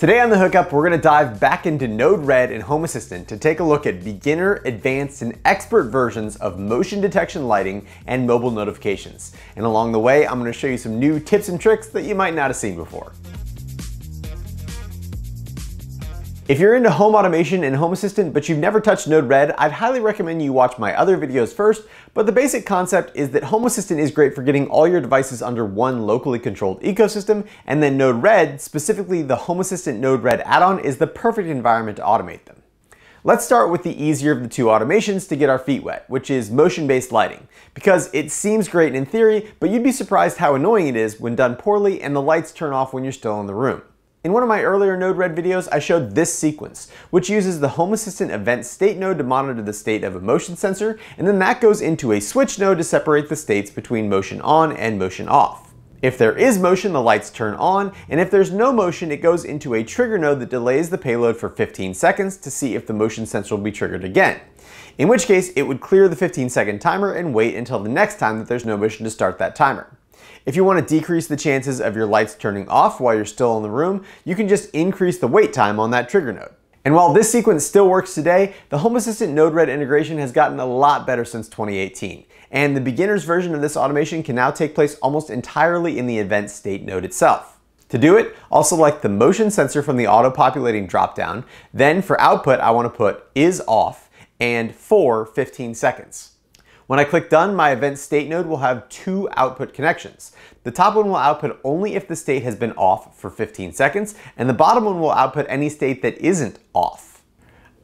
Today on the hookup, we're gonna dive back into Node-RED and Home Assistant to take a look at beginner, advanced, and expert versions of motion detection lighting and mobile notifications. And along the way, I'm gonna show you some new tips and tricks that you might not have seen before. If you're into home automation and Home Assistant, but you've never touched Node-RED, I'd highly recommend you watch my other videos first, but the basic concept is that Home Assistant is great for getting all your devices under one locally controlled ecosystem, and then Node-RED, specifically the Home Assistant Node-RED add-on, is the perfect environment to automate them. Let's start with the easier of the two automations to get our feet wet, which is motion-based lighting, because it seems great in theory, but you'd be surprised how annoying it is when done poorly and the lights turn off when you're still in the room. In one of my earlier Node-RED videos, I showed this sequence, which uses the Home Assistant event state node to monitor the state of a motion sensor, and then that goes into a switch node to separate the states between motion on and motion off. If there is motion, the lights turn on, and if there's no motion, it goes into a trigger node that delays the payload for 15 seconds to see if the motion sensor will be triggered again. In which case, it would clear the 15 second timer and wait until the next time that there's no motion to start that timer. If you want to decrease the chances of your lights turning off while you're still in the room, you can just increase the wait time on that trigger node. And while this sequence still works today, the Home Assistant Node-RED integration has gotten a lot better since 2018. And the beginner's version of this automation can now take place almost entirely in the event state node itself. To do it, I'll select the motion sensor from the auto-populating dropdown. Then for output, I want to put is off and for 15 seconds. When I click done, my event state node will have two output connections. The top one will output only if the state has been off for 15 seconds, and the bottom one will output any state that isn't off.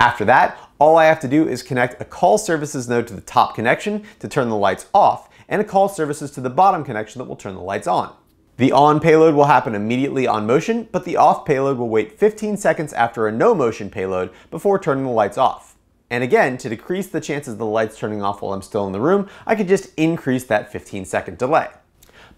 After that, all I have to do is connect a call services node to the top connection to turn the lights off, and a call services to the bottom connection that will turn the lights on. The on payload will happen immediately on motion, but the off payload will wait 15 seconds after a no motion payload before turning the lights off. And again, to decrease the chances of the lights turning off while I'm still in the room, I could just increase that 15 second delay.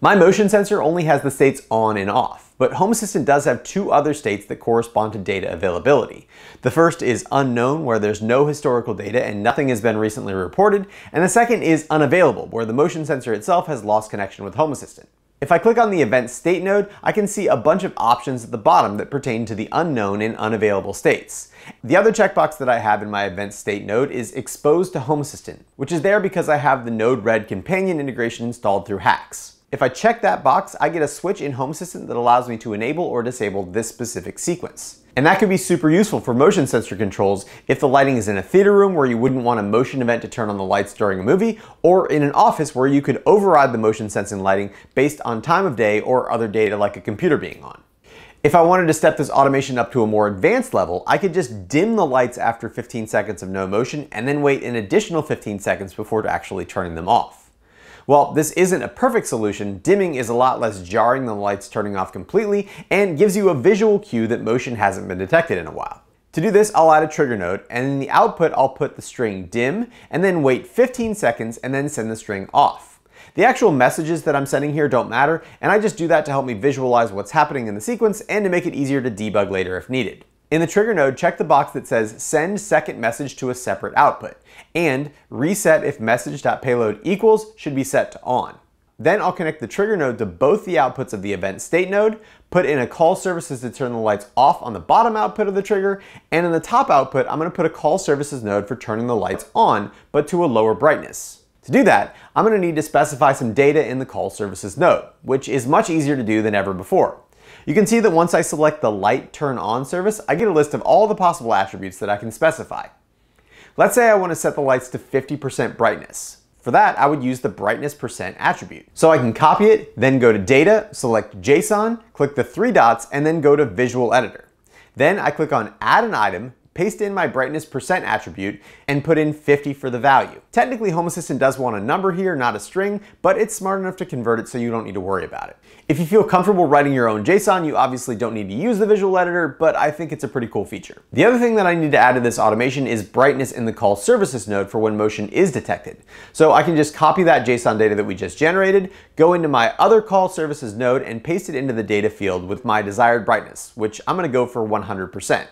My motion sensor only has the states on and off, but Home Assistant does have two other states that correspond to data availability. The first is unknown, where there's no historical data and nothing has been recently reported, and the second is unavailable, where the motion sensor itself has lost connection with Home Assistant. If I click on the event state node, I can see a bunch of options at the bottom that pertain to the unknown and unavailable states. The other checkbox that I have in my event state node is exposed to Home Assistant, which is there because I have the Node-RED companion integration installed through HACS. If I check that box, I get a switch in Home Assistant that allows me to enable or disable this specific sequence. And that could be super useful for motion sensor controls if the lighting is in a theater room where you wouldn't want a motion event to turn on the lights during a movie, or in an office where you could override the motion sensing lighting based on time of day or other data like a computer being on. If I wanted to step this automation up to a more advanced level, I could just dim the lights after 15 seconds of no motion and then wait an additional 15 seconds before actually turning them off. Well, this isn't a perfect solution. Dimming is a lot less jarring than lights turning off completely and gives you a visual cue that motion hasn't been detected in a while. To do this, I'll add a trigger node, and in the output, I'll put the string dim, and then wait 15 seconds, and then send the string off. The actual messages that I'm sending here don't matter, and I just do that to help me visualize what's happening in the sequence and to make it easier to debug later if needed. In the trigger node, check the box that says send second message to a separate output, and reset if message.payload equals should be set to on. Then I'll connect the trigger node to both the outputs of the event state node, put in a call services to turn the lights off on the bottom output of the trigger, and in the top output, I'm gonna put a call services node for turning the lights on, but to a lower brightness. To do that, I'm gonna need to specify some data in the call services node, which is much easier to do than ever before. You can see that once I select the light turn on service, I get a list of all the possible attributes that I can specify. Let's say I want to set the lights to 50% brightness. For that, I would use the brightness percent attribute. So I can copy it, then go to data, select JSON, click the three dots, and then go to visual editor. Then I click on add an item, paste in my brightness percent attribute, and put in 50 for the value. Technically, Home Assistant does want a number here, not a string, but it's smart enough to convert it so you don't need to worry about it. If you feel comfortable writing your own JSON, you obviously don't need to use the visual editor, but I think it's a pretty cool feature. The other thing that I need to add to this automation is brightness in the call services node for when motion is detected. So I can just copy that JSON data that we just generated, go into my other call services node and paste it into the data field with my desired brightness, which I'm gonna go for 100%.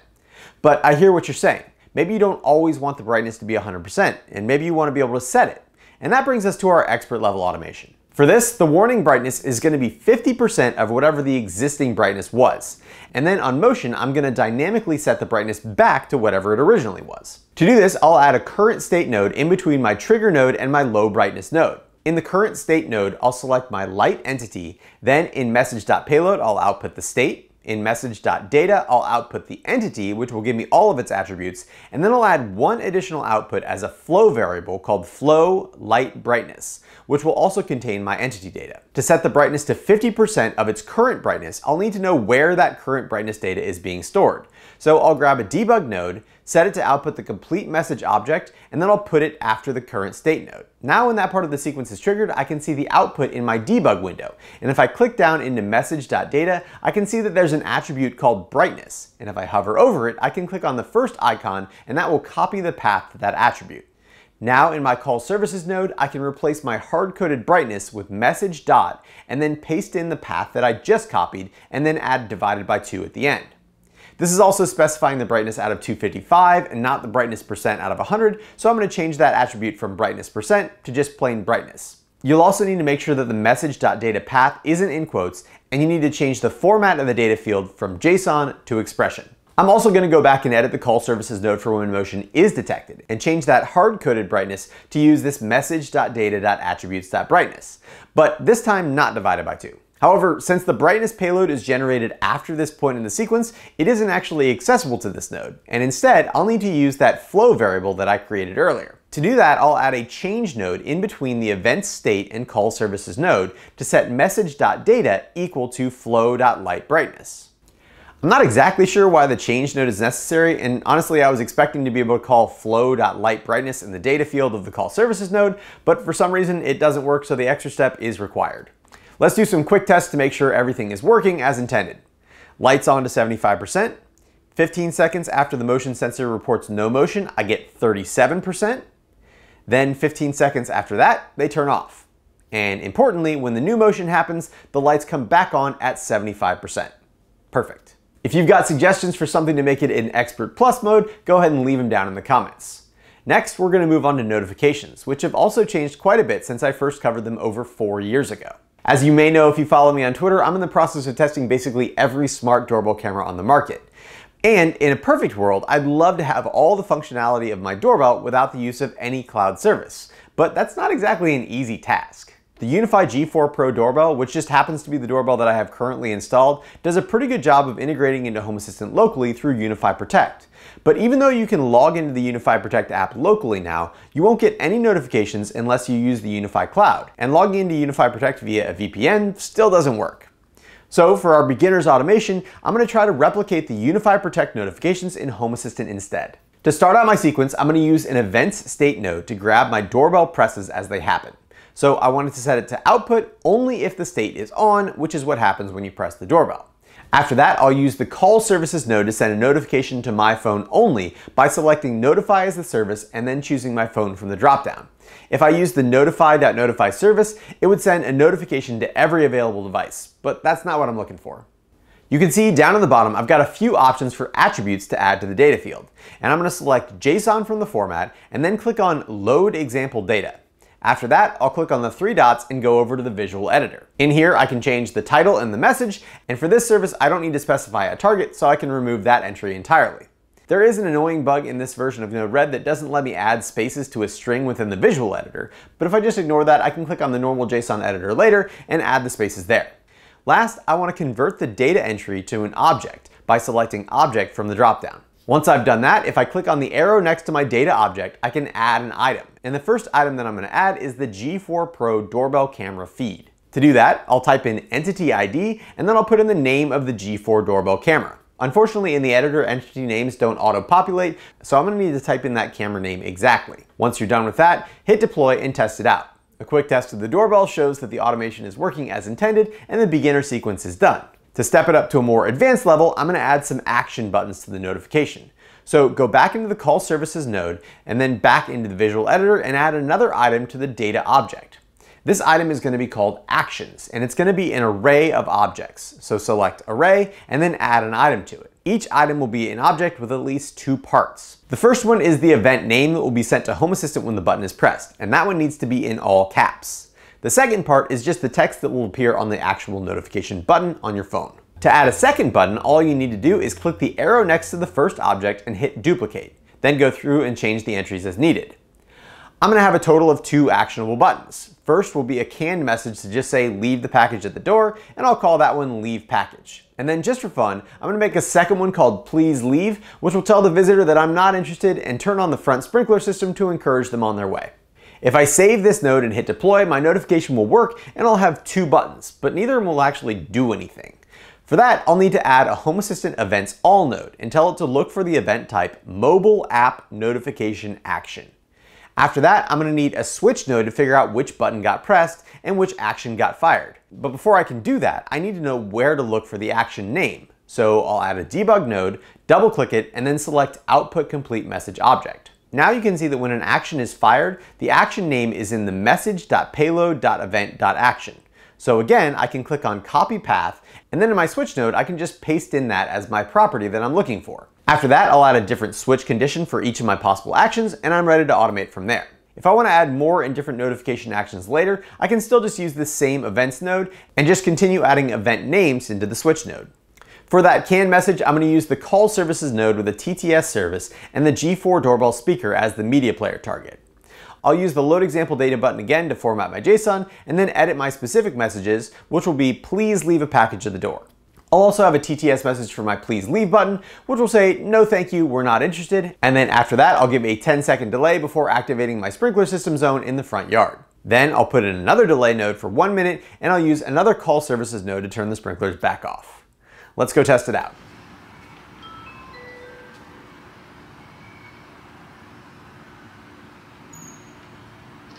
But I hear what you're saying. Maybe you don't always want the brightness to be 100%, and maybe you want to be able to set it. And that brings us to our expert level automation. For this, the warning brightness is going to be 50% of whatever the existing brightness was. And then on motion, I'm going to dynamically set the brightness back to whatever it originally was. To do this, I'll add a current state node in between my trigger node and my low brightness node. In the current state node, I'll select my light entity, then in message.payload, I'll output the state, in message.data, I'll output the entity, which will give me all of its attributes, and then I'll add one additional output as a flow variable called flow light brightness, which will also contain my entity data. To set the brightness to 50% of its current brightness, I'll need to know where that current brightness data is being stored. So I'll grab a debug node, set it to output the complete message object, and then I'll put it after the current state node. Now when that part of the sequence is triggered, I can see the output in my debug window. And if I click down into message.data, I can see that there's an attribute called brightness. And if I hover over it, I can click on the first icon and that will copy the path to that attribute. Now in my call services node, I can replace my hard-coded brightness with message dot and then paste in the path that I just copied and then add divided by 2 at the end. This is also specifying the brightness out of 255 and not the brightness percent out of 100, so I'm going to change that attribute from brightness percent to just plain brightness. You'll also need to make sure that the message.data path isn't in quotes, and you need to change the format of the data field from JSON to expression. I'm also going to go back and edit the call services node for when motion is detected and change that hard-coded brightness to use this message.data.attributes.brightness, but this time not divided by 2. However, since the brightness payload is generated after this point in the sequence, it isn't actually accessible to this node, and instead I'll need to use that flow variable that I created earlier. To do that, I'll add a change node in between the event state and call services node to set message.data equal to flow.lightBrightness. I'm not exactly sure why the change node is necessary, and honestly I was expecting to be able to call flow.lightBrightness in the data field of the call services node, but for some reason it doesn't work so the extra step is required. Let's do some quick tests to make sure everything is working as intended. Lights on to 75%. 15 seconds after the motion sensor reports no motion, I get 37%. Then 15 seconds after that, they turn off. And importantly, when the new motion happens, the lights come back on at 75%. Perfect. If you've got suggestions for something to make it in Expert Plus mode, go ahead and leave them down in the comments. Next, we're gonna move on to notifications, which have also changed quite a bit since I first covered them over four years ago. As you may know if you follow me on Twitter, I'm in the process of testing basically every smart doorbell camera on the market. And in a perfect world, I'd love to have all the functionality of my doorbell without the use of any cloud service. But that's not exactly an easy task. The UniFi G4 Pro doorbell, which just happens to be the doorbell that I have currently installed, does a pretty good job of integrating into Home Assistant locally through UniFi Protect. But even though you can log into the UniFi Protect app locally now, you won't get any notifications unless you use the UniFi Cloud. And logging into UniFi Protect via a VPN still doesn't work. So for our beginner's automation, I'm going to try to replicate the UniFi Protect notifications in Home Assistant instead. To start out my sequence, I'm going to use an events state node to grab my doorbell presses as they happen. So I wanted to set it to output only if the state is on, which is what happens when you press the doorbell. After that, I'll use the call services node to send a notification to my phone only by selecting notify as the service and then choosing my phone from the dropdown. If I use the notify.notify service, it would send a notification to every available device, but that's not what I'm looking for. You can see down at the bottom, I've got a few options for attributes to add to the data field. And I'm gonna select JSON from the format and then click on load example data. After that, I'll click on the three dots and go over to the visual editor. In here, I can change the title and the message, and for this service, I don't need to specify a target, so I can remove that entry entirely. There is an annoying bug in this version of Node-RED that doesn't let me add spaces to a string within the visual editor, but if I just ignore that, I can click on the normal JSON editor later and add the spaces there. Last, I want to convert the data entry to an object by selecting Object from the dropdown. Once I've done that, if I click on the arrow next to my data object, I can add an item. And the first item that I'm gonna add is the G4 Pro doorbell camera feed. To do that, I'll type in entity ID and then I'll put in the name of the G4 doorbell camera. Unfortunately, in the editor, entity names don't auto-populate, so I'm gonna need to type in that camera name exactly. Once you're done with that, hit deploy and test it out. A quick test of the doorbell shows that the automation is working as intended and the beginner sequence is done. To step it up to a more advanced level, I'm gonna add some action buttons to the notification. So go back into the call services node and then back into the visual editor and add another item to the data object. This item is gonna be called actions and it's gonna be an array of objects. So select array and then add an item to it. Each item will be an object with at least two parts. The first one is the event name that will be sent to Home Assistant when the button is pressed, and that one needs to be in all caps. The second part is just the text that will appear on the actual notification button on your phone. To add a second button, all you need to do is click the arrow next to the first object and hit duplicate. Then go through and change the entries as needed. I'm gonna have a total of two actionable buttons. First will be a canned message to just say leave the package at the door, and I'll call that one leave package. And then just for fun, I'm gonna make a second one called please leave, which will tell the visitor that I'm not interested and turn on the front sprinkler system to encourage them on their way. If I save this node and hit deploy, my notification will work and I'll have two buttons, but neither of them will actually do anything. For that, I'll need to add a Home Assistant Events All node and tell it to look for the event type Mobile App Notification Action. After that, I'm gonna need a switch node to figure out which button got pressed and which action got fired. But before I can do that, I need to know where to look for the action name. So I'll add a debug node, double click it, and then select Output Complete Message Object. Now you can see that when an action is fired, the action name is in the message.payload.event.action. So again, I can click on copy path, and then in my switch node, I can just paste in that as my property that I'm looking for. After that, I'll add a different switch condition for each of my possible actions, and I'm ready to automate from there. If I want to add more and different notification actions later, I can still just use the same events node and just continue adding event names into the switch node. For that canned message, I'm going to use the call services node with a TTS service and the G4 doorbell speaker as the media player target. I'll use the load example data button again to format my JSON and then edit my specific messages, which will be please leave a package at the door. I'll also have a TTS message for my please leave button, which will say, no thank you, we're not interested. And then after that, I'll give a 10 second delay before activating my sprinkler system zone in the front yard. Then I'll put in another delay node for one minute and I'll use another call services node to turn the sprinklers back off. Let's go test it out.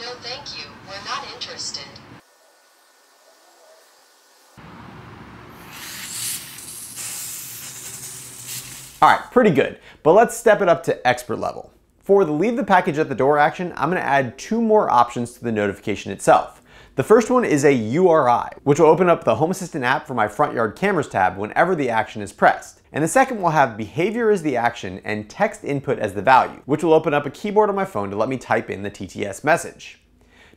No thank you, we're not interested. All right, pretty good, but let's step it up to expert level. For the leave the package at the door action, I'm gonna add two more options to the notification itself. The first one is a URI, which will open up the Home Assistant app for my front yard cameras tab whenever the action is pressed. And the second will have behavior as the action and text input as the value, which will open up a keyboard on my phone to let me type in the TTS message.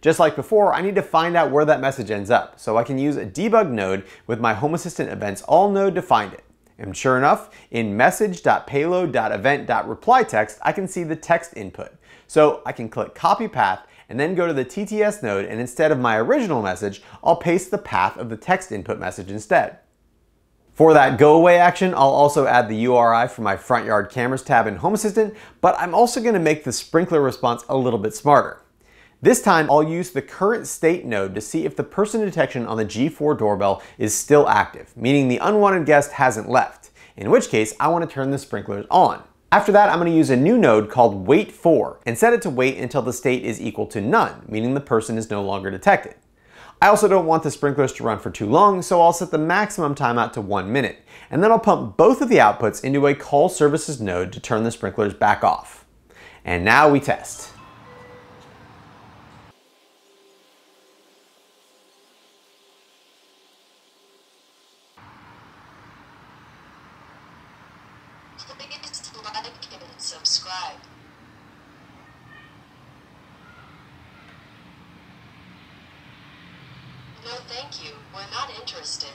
Just like before, I need to find out where that message ends up, so I can use a debug node with my Home Assistant Events All node to find it. And sure enough, in message.payload.event.reply text, I can see the text input. So I can click copy path and then go to the TTS node and instead of my original message, I'll paste the path of the text input message instead. For that go away action, I'll also add the URI for my front yard cameras tab in Home Assistant, but I'm also gonna make the sprinkler response a little bit smarter. This time, I'll use the current state node to see if the person detection on the G4 doorbell is still active, meaning the unwanted guest hasn't left, in which case I want to turn the sprinklers on. After that, I'm going to use a new node called wait for and set it to wait until the state is equal to none, meaning the person is no longer detected. I also don't want the sprinklers to run for too long, so I'll set the maximum timeout to one minute, and then I'll pump both of the outputs into a call services node to turn the sprinklers back off. And now we test. Please like and subscribe. No thank you, we're not interested.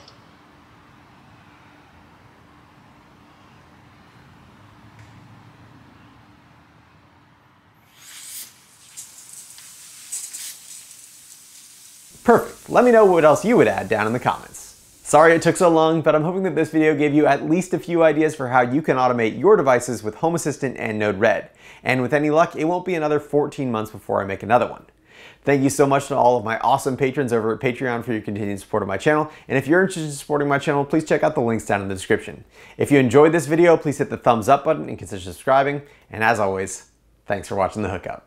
Perfect. Let me know what else you would add down in the comments. Sorry it took so long, but I'm hoping that this video gave you at least a few ideas for how you can automate your devices with Home Assistant and Node-RED. And with any luck, it won't be another 14 months before I make another one. Thank you so much to all of my awesome patrons over at Patreon for your continued support of my channel. And if you're interested in supporting my channel, please check out the links down in the description. If you enjoyed this video, please hit the thumbs up button and consider subscribing. And as always, thanks for watching The Hookup.